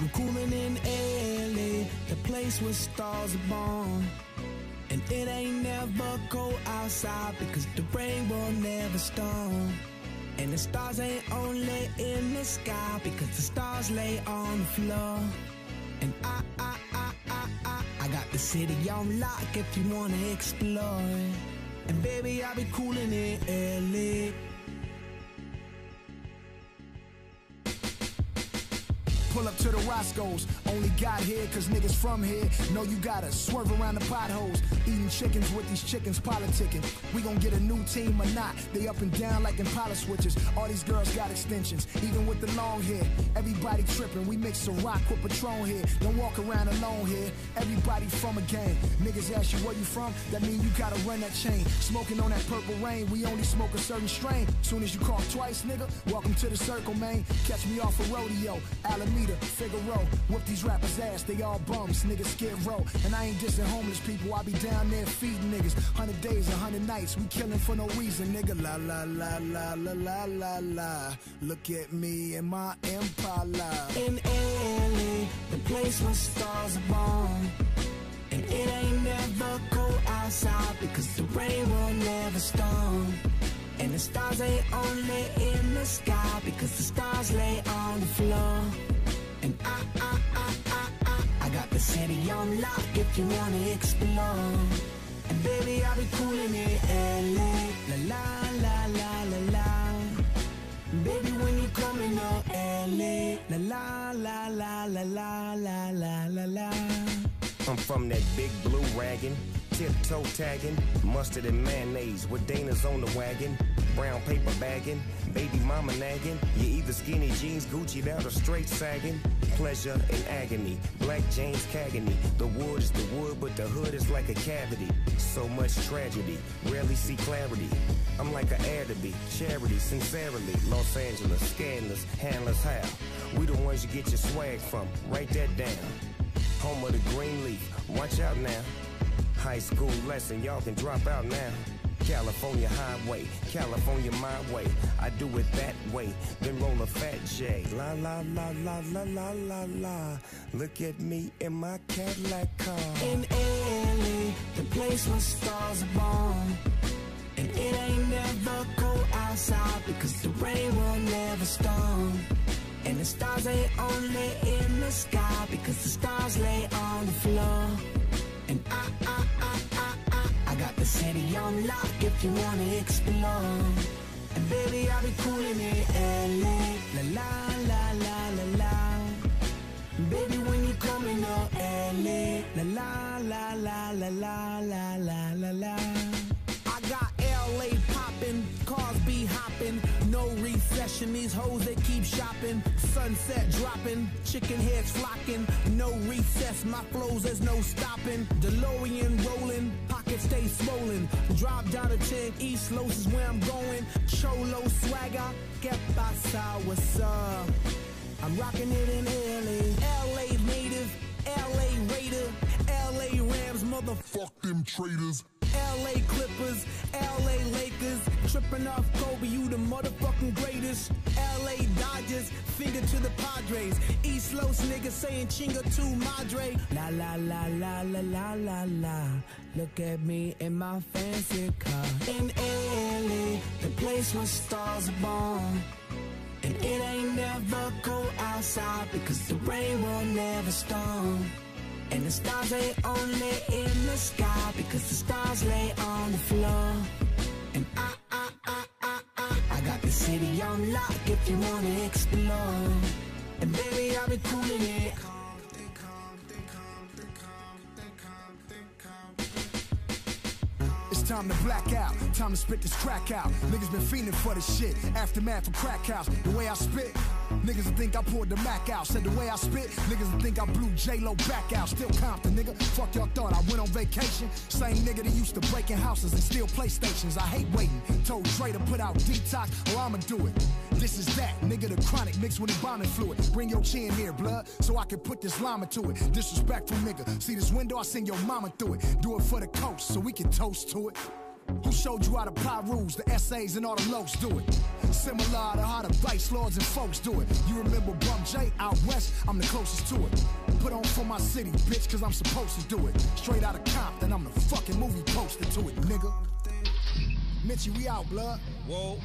I'm cooling in LA, the place where stars are born. And it ain't never cold outside because the rain will never storm. And the stars ain't only in the sky because the stars lay on the floor. And I, I, I, I, I, I got the city on lock if you wanna explore. And baby, I'll be coolin' in LA. Pull up to the Roscoe's. Only got here cause niggas from here know you gotta swerve around the potholes. Eating chickens with these chickens politicking. We gon' get a new team or not. They up and down like Impala switches. All these girls got extensions, even with the long hair. Everybody tripping. We mix a rock with Patron here. Don't walk around alone here. Everybody from a gang. Niggas ask you where you from, that mean you gotta run that chain. Smoking on that purple rain, we only smoke a certain strain. Soon as you cough twice, nigga, welcome to the circle, man. Catch me off a rodeo, Alameda, Figueroa. Whoop these rappers' ass, they all bums, niggas row. And I ain't dissing homeless people, I be down there feeding niggas. Hundred days, hundred nights, we killing for no reason, nigga. La la la la la la la la. Look at me and my Impala. in LA, the place where stars are born. And it ain't never cold outside because the rain will never storm. And the stars ain't only in the sky because the stars lay on the floor. City if you wanna explore. And baby, I'll be coolin' in LA. La la la la la la. Baby, when you coming to LA, la la la la la la la la la. I'm from that big blue wagon, tiptoe tagging, mustard and mayonnaise with Daytons on the wagon, brown paper bagging, baby mama nagging. You either skinny jeans, Gucci down or straight sagging. Pleasure and agony, black James Cagney. The wood is the wood, but the hood is like a cavity. So much tragedy, rarely see clarity. I'm like an heir to be, charity, sincerely. Los Angeles, scandalous, handless how. We the ones you get your swag from, write that down home of the green leaf. Watch out now. High school lesson, y'all can drop out now. California highway, California my way. I do it that way, then roll a fat J. La la la la la la la la. Look at me in my Cadillac car. In LA, the place where stars are born. And it ain't never cold outside because the rain will never storm. And the stars ain't only in the sky because the stars lay on the floor. And I, I, got the city on lock if you wanna explore. And baby, I'll be cool in LA. La la la la la la. Baby, when you coming to oh, LA? La la la la la la la. Recession. These hoes they keep shopping, sunset dropping, chicken heads flocking, no recess. My flows there's no stopping. DeLorean rolling, pockets stay swollen. Drop down to 10 East Los is where I'm going. Cholo swagger, get pasa, what's up? I'm rocking it in LA. LA native, LA Raider, LA Rams, motherfuck them traitors. LA Clippers, LA Lakers, tripping off Kobe, you the motherfucking greatest. LA Dodgers, finger to the Padres. East Los niggas saying chinga to madre. La la la la la la la la. Look at me in my fancy car. In LA, the place where stars are born. And it ain't never cold outside because the rain will never storm. And the stars ain't only in the sky city on lock if you wanna explore. And baby, I'll be coolin' it. Time to black out, time to spit this crack out. Niggas been fiending for this shit. Aftermath for crack house. The way I spit, niggas think I poured the Mac out. Said the way I spit, niggas think I blew J-Lo back out. Still Compton, nigga. Fuck y'all thought I went on vacation. Same nigga that used to break in houses and steal PlayStations. I hate waiting. Told Dre to put out detox, or I'ma do it. This is that, nigga, the chronic mixed with embalming fluid. Bring your chin here, blood, so I can put this llama to it. Disrespectful nigga. See this window, I send your mama through it. Do it for the coast, so we can toast to it. Who showed you how to apply rules, the essays and all the lows do it? Similar to how the vice lords and folks do it. You remember Bump J out west? I'm the closest to it. Put on for my city, bitch, cause I'm supposed to do it. Straight out of Compton, I'm the fucking movie poster to it, nigga. Mitchie, we out, blood. Whoa.